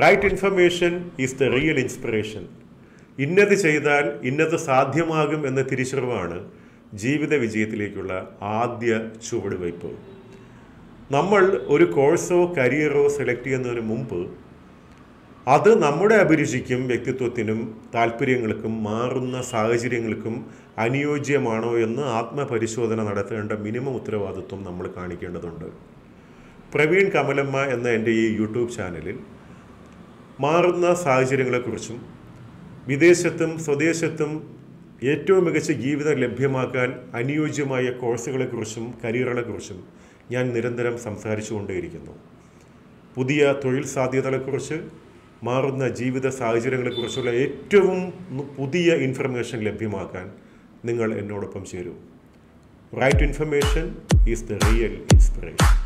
Right information is the real inspiration ഇന്നത് ചെയ്താൽ ഇന്നത് സാധ്യമാകും എന്ന തിരിച്ചറിവാണ് ജീവിത വിജയത്തിലേക്കുള്ള ആദ്യ ചുവടുവയ്പ്. നമ്മൾ ഒരു കോഴ്സോ കരിയറോ സെലക്ട് ചെയ്യുന്നതിന് മുമ്പ് അത് നമ്മുടെ അഭിരുചിക്കും വ്യക്തിത്വത്തിനും താല്പര്യങ്ങൾക്കും മാറുന്ന സാഹചര്യങ്ങൾക്കും അനുയോജ്യമാണോ എന്ന് ആത്മപരിശോധന നടത്തേണ്ട മിനിമം ഉത്തരവാദിത്വം നമ്മൾ കാണിക്കേണ്ടതുണ്ട്. പ്രവീൺ കമലമ്മ എന്ന എന്റെ ഈ യൂട്യൂബ് ചാനലിൽ മാറുന്ന സാഹചര്യങ്ങളെക്കുറിച്ചും വിദേശത്തും സ്വദേശത്തും ഏറ്റവും മികച്ച ജീവിതം ലഭ്യമാക്കാൻ അനുയോജ്യമായ കോഴ്സുകളെക്കുറിച്ചും കരിയറുകളെക്കുറിച്ചും ഞാൻ നിരന്തരം സംസാരിച്ചുകൊണ്ടേയിരിക്കുന്നു. പുതിയ തൊഴിൽ സാധ്യതകളെക്കുറിച്ച് മാറുന്ന ജീവിത സാഹചര്യങ്ങളെക്കുറിച്ചുള്ള ഏറ്റവും പുതിയ ഇൻഫർമേഷൻ ലഭ്യമാക്കാൻ നിങ്ങൾ എന്നോടൊപ്പം ചേരൂ. Right information is the real inspiration